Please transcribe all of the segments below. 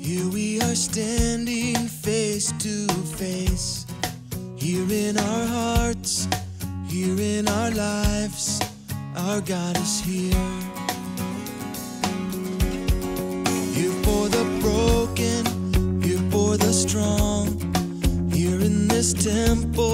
here we are standing face to face. Here in our hearts, here in our lives, our God is here. Here for the broken, here for the strong. Here in this temple,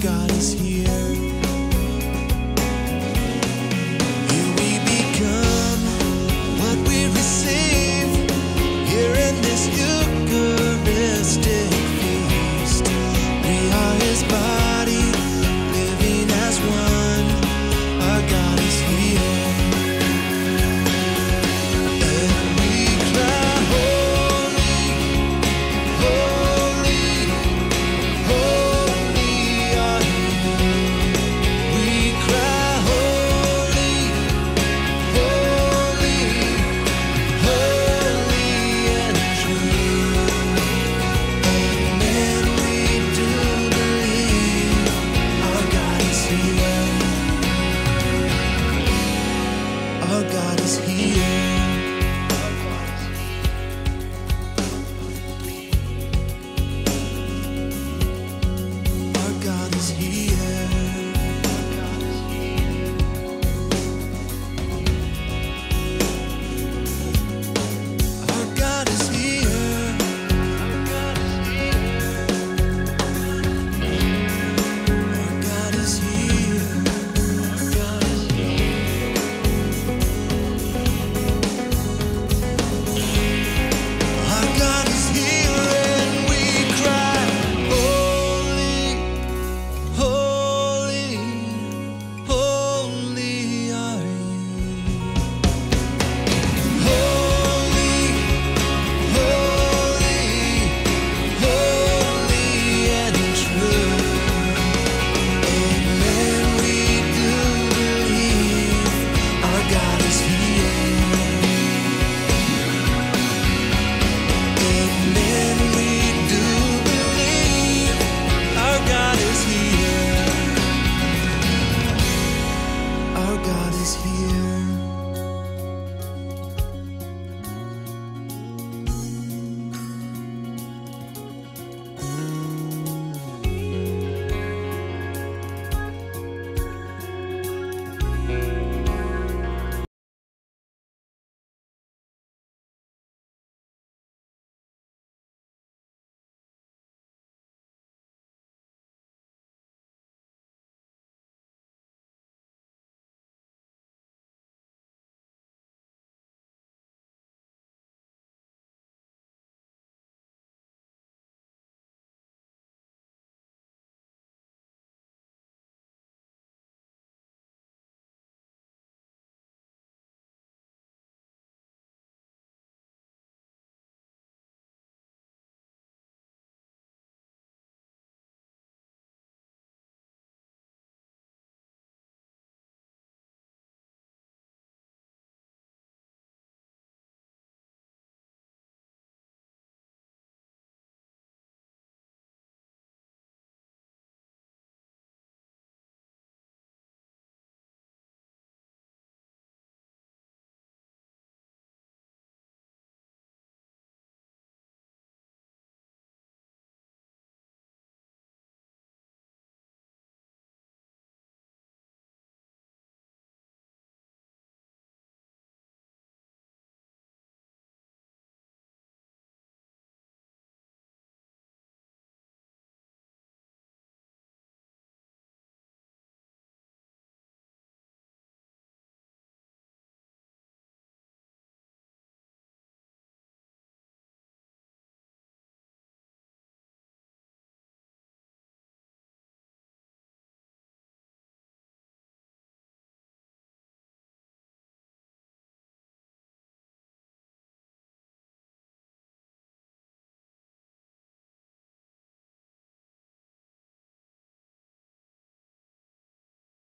God is here.